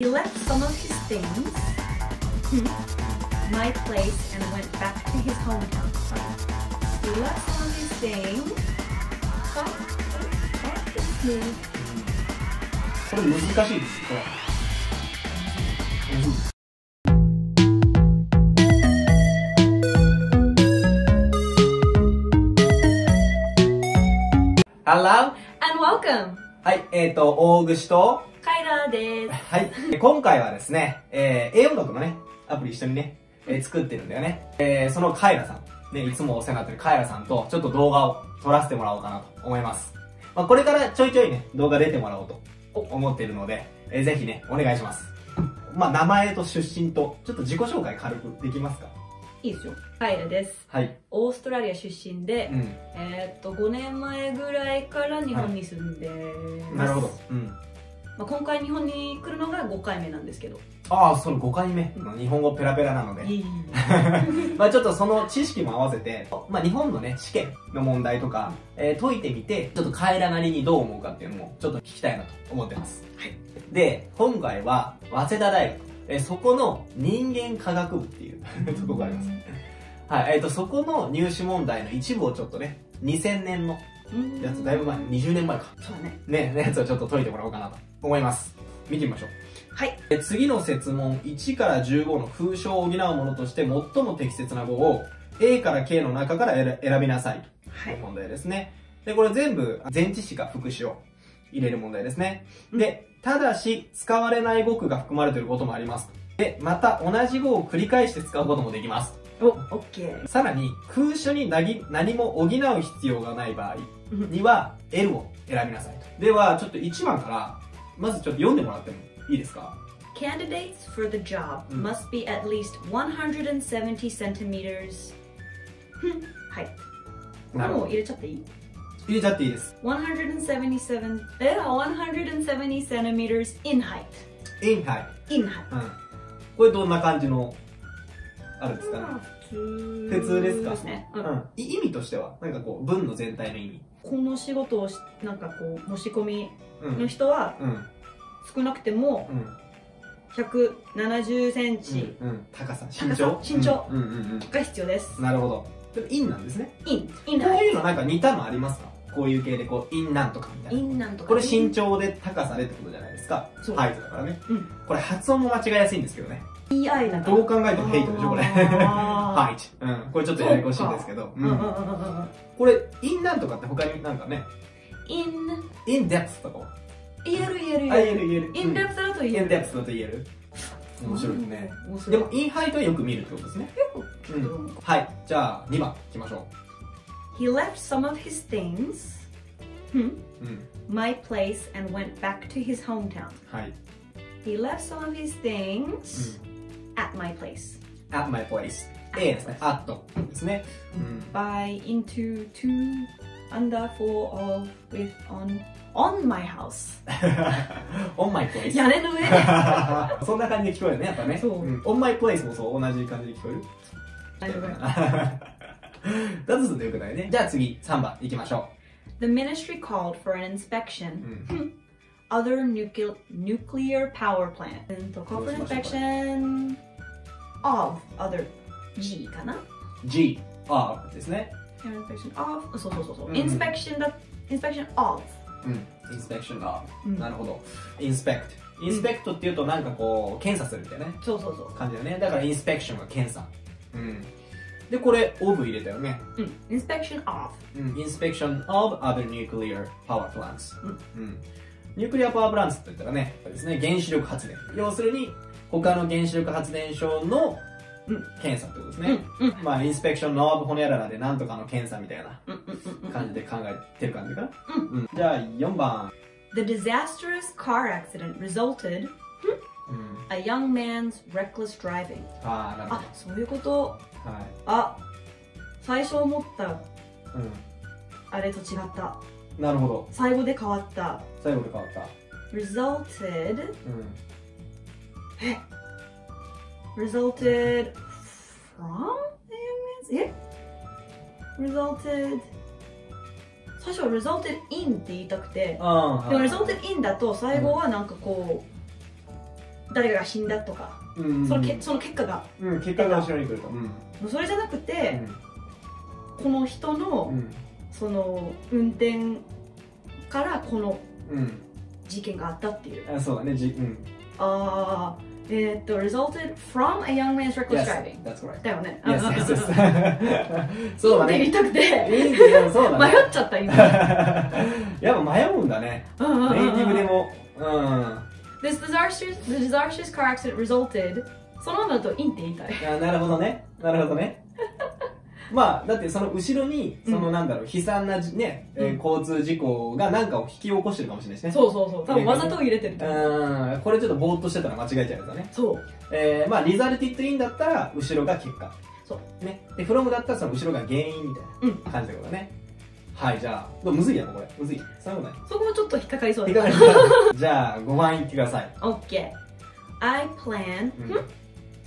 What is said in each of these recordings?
He left some of his things, my place, and went back to his hometown. He left some of his things. これ難しいですこれむずい Hello? And welcome! はい、えっ、ー、と、大串と、 カイラです。はい、今回はですね、えー、英音読のね、アプリ一緒にね、えー作ってるんだよね。えー、そのカイラさん、ね、いつもお世話になってるカイラさんと、ちょっと動画を撮らせてもらおうかなと思います。まあ、これからちょいちょいね、動画出てもらおうと思ってるので、えー、ぜひね、お願いします。まあ、名前と出身と、ちょっと自己紹介軽くできますか？いいですよ。カイラです。はい。オーストラリア出身で、うん。えーっと、5年前ぐらいから日本に住んでます。なるほど。うん。まあ、今回日本に来るのが5回目なんですけど。ああ、その5回目。日本語ペラペラなので。まあちょっとその知識も合わせて、まあ日本のね、試験の問題とか、えー解いてみて、ちょっとカエラなりにどう思うかっていうのも、ちょっと聞きたいなと思ってます。はい。で、今回は、早稲田大学、えーそこの人間科学部っていうところがあります。はい、えっ、と、そこの入試問題の一部をちょっとね、2000年のうんやつ、だいぶ前、20年前か。そうだね。ね、のやつをちょっと解いてもらおうかなと思います。見てみましょう。はい。え次の設問1から15の風称を補うものとして最も適切な語を A から K の中から選選びなさいという問題ですね。で、これ全部前置詞か副詞を入れる問題ですね。で、ただし使われない語句が含まれていることもあります。で、また同じ語を繰り返して使うこともできます。お、オッケー。さらに空所に何何も補う必要がない場合 には L を選びなさいと。では、ちょっと1番から、まずちょっと読んでもらってもいいですか？Candidates for the job うん must be at least 170 centimeters はい。もう入れちゃっていい？入れちゃっていいです。177え170 centimeters in height インハイ。in height うん。これどんな感じの、あるんですかね。普通ですか？ですね、ううん意味としては、なんかこう、文の全体の意味。この仕事をしなんかこう申し込みうん。の人はうん。少なくてもうん。170センチうん。うん。高さ、身長？身長うん。うんうんが必要ですうん。なるほど。でも、インなんですね。in in こういうのなんか似たのありますか？こういう系でこう、 in なんとかみたいな。in なんとかこれ身長で高さでってことじゃないですか？そう height だからね。うんこれ発音も間違いやすいんですけどね。EI なんかどう考えてもヘイトでしょ、これ。あ height。うん。これちょっとややこしいんですけど。ーうんうんうんうんうんこれ、 in なんとかって他になんかね、in in depth とかは？言える言えるあ、言える言える言える。in depth だと言える in depth だと言える面白いですね。でも、 in height はよく見るってことですね。結構うん。はい。じゃあ、2番、いきましょ He left some of his things hmm, う。うん。my place and went back to his hometown はい。He left some of his things at my place at my place. A ですね。at ですね。うん。 by into two under four of with on on my house on my place. 屋根の上そんな感じで聞こえるね、やっぱね。。そうん on my place もそう、同じ感じで聞こえる大丈夫だとするとよくないね。じゃあ次、3番いきましょ The ministry called for an inspection う。うん。 other nuclear nuclear power plant and to call for an どうしましょうこれ inspection of other G かな？G of ですね。Inspection of そうそうそうそう。inspection of なるほど。Inspect インスペクトっていうとなんかこう検査するみたいね。そうそうそう。感じだね。だからインスペクションが検査。でこれオブ入れたよね。インスペクションオフインスペクションオブアベルニュークリアパワープランツうん、うん、ニュークリアパワープランスって言ったらねやっですね原子力発電。要するに他の原子力発電所のうん検査ってことですうんね。うんまあ、インスペクションの of ホニャララでなんとかの検査みたいな感じで考えてる感じかな。うんうん。じゃあ、4番。The disastrous car accident resulted うん。a young man's reckless driving ああ、なるほあそういうこと？ど。はあ最初思ったい。うあれと違ったん。なるほど。最後で変わった最後で変わった。resulted うん。え resulted from man's え resulted. 最初は resulted in って言いたくて。でもはい。resulted in だと最後はなんかこ誰かが死んだとか、うん。そのけその結果が。うん結果が後ろに来ると。それじゃなくて、この人の、うん。その運転からこのうん。事件があったっていう。あそうだね。じうん。ああえーっと resulted from a young man's reckless driving that's だよね Yes, あ yes, あ yes そうだって言いねたくていいけどそうだ迷ねっちゃった今やっぱ迷うんだねネイティブでもうん This disastrous, the disastrous car accident resulted そのままだとインって言いたいいやなるほどねなるほどねまあだってその後ろにそのなんだろう悲惨なじね、えーうん交通事故が何かを引き起こしてるかもしれないですね。そうそうそう。多分わざと入れてると。思ううん。これちょっとぼーっとしてたら間違えちゃうやつだね。そう。えー、まあリザルティッドインだったら後ろが結果。そう。ね。でフロムだったらその後ろが原因みたいな感じってことだね、はいじゃあ。むずいやろこれ。むずい。そういうことない。そこもちょっと引っかかりそういだかがですかじゃあ5番いってください。OK I plan うん。hmm?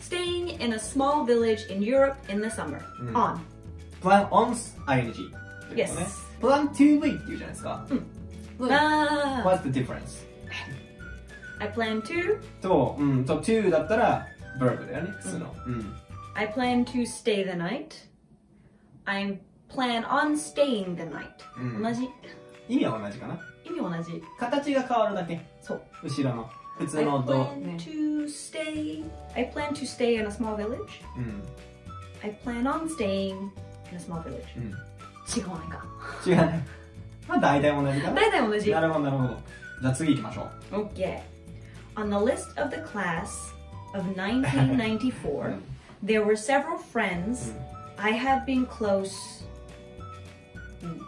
staying in a small village in Europe in the summer うん on plan on ing ということね Yes plan to be っていうじゃないですかうんあ What's the difference? I plan to と、うん、と to だったら verb だよね普通の、うん I plan to stay the night I plan on staying the night うん同じ意味は同じかな意味同じ形が変わるだけそう後ろの普通 I のと、 plan to stay I plan to stay in a small village うん、 I plan on staying in a small village うん、違わないか違うねまあ大体同じかな大体同じなるほどなるほどじゃあ次行きましょう Okay. On the list of the class of 1994, there were several friends I have been close. うん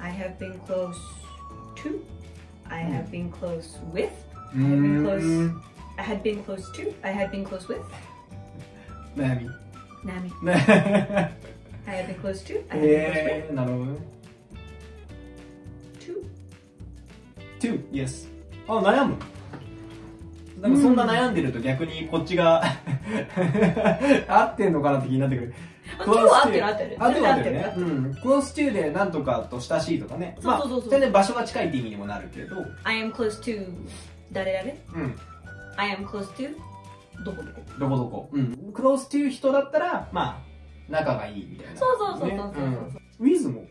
I have been close to. I have been close with. うーん close. I had been close to. I had been close with. 悩み Nami. ね I had been close to? I had been close with. えー、なるほどね To. to yes あ悩むなんかそんな悩んでると逆にこっちが 合ってんのかなって気になってくるあ今日は合ってる合ってる。合ってる合ってるね合ってるうん close to でなんとかと親しいとかねそうそうそう全然場所が近いって意味にもなるけど I am close to. 誰々？うん I am close to. どこどこ？どこどこ？うん。close to 人だったらまあ仲がいいみたいな。そうそうそうそうそう。ね。うん。with も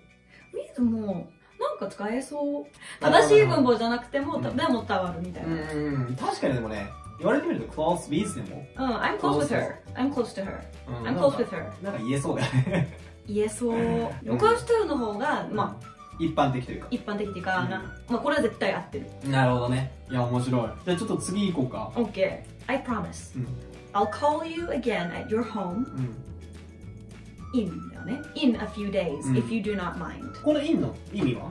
？With もなんか使えそう。正しい文法じゃなくても、うん。でも伝わるみたいな、うんうん確かにでもね言われてみると close with でも？I'm close with her. I'm close to her. うん。I'm なん close か with her. なんか言えそうだよね。言えそう。ん。close to の方がまあ一般的というか。一般的っていうか、なまあこれは絶対合ってる。なるほどね。いや面白い。じゃあちょっと次行こうか。OK I promise、うん。I'll call you again at your home. うん。in だよね。In a few days、うん。if you do not mind. この in の意味は？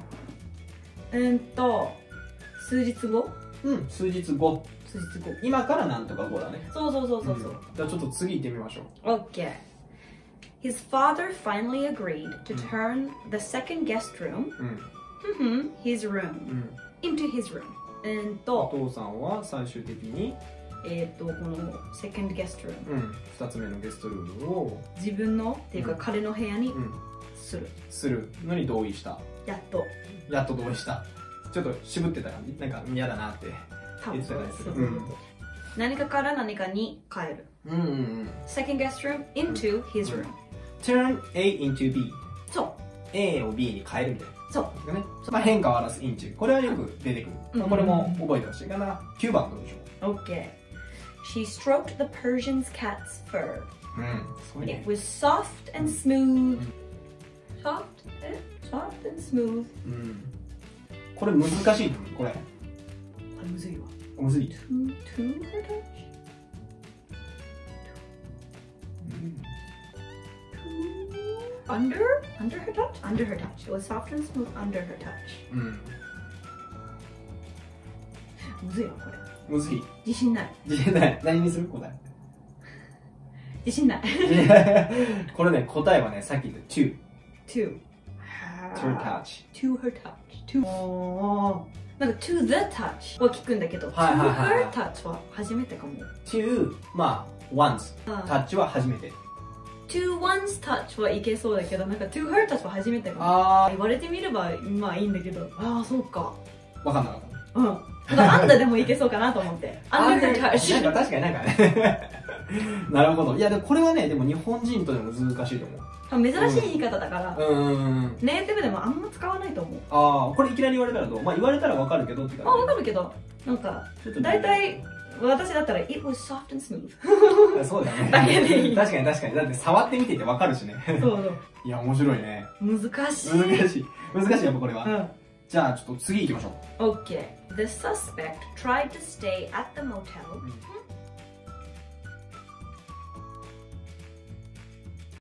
うんと数日後？うん数日後。数日後。今からなんとか後だね。そうそうそうそうそう、ん。じゃあちょっと次行ってみましょう。Okay. His father finally agreed to turn the second guest room, うん mhm, his う room, ん into his room. うんおと、父さんは最終的に、えっ、と、この second guest room、うん、2つ目のゲストルームを、自分の、っていうかうん。彼の部屋にうん、する。するのに同意した。やっと。やっと同意した。ちょっと渋ってた感じなんか嫌だなって。言ってたりする。そう何かから何かに変える。うんうんうん。Second guest room into his うん。room。Turn A into B そ A を B に変えるみたいなう。そう。ねまあ、変化を表す into これはよく出てくる、うんまあこれも覚えてほしいかな9番どうでしょ Okay. She stroked the Persian's cat's fur. ううんすごい It ね was soft and smooth. Soft? Eh? Soft and smooth. うんこれ難しいこれこれむずいわ。むずい To, to under? Under her touch? Under her touch. It was soft and smooth under her touch. うん、むずいわ、これ。むずい自信ない。自信ない何にする答自信ない。えこれね答えはねさっき言った to to. to touch To her touch. To. なんか to the touch は聞くんだけど、はいはいはいはい to her touch は初めてかも。to まあ once あタッチは初めて to one's touch はいけそうだけど、なんか to her touch は初めてかも。あ言われてみればまあいいんだけど、ああ、そうか。あ分かんなかっうん。あんたでもいけそうかなと思って。なん touch。か確かになんかね。なるほど。いや、でもこれはね、でも日本人とでも難しいと思う。珍しい言い方だから、うーん。ネイティブでもあんま使わないと思う。ああ、これいきなり言われたらどう？まあ言われたらわかるけどってあ、わ感かるけど、なんか、大体、私だったら、it was soft and smooth. そうだよ だけでいね。い確かに確かに。だって触ってみててわかるしね。そうそう。いや、面白いね。難しい。難しい。難しい、やっぱこれは。うん。じゃあ、ちょっと次行きましょう。Okay. The suspect tried to stay at the motel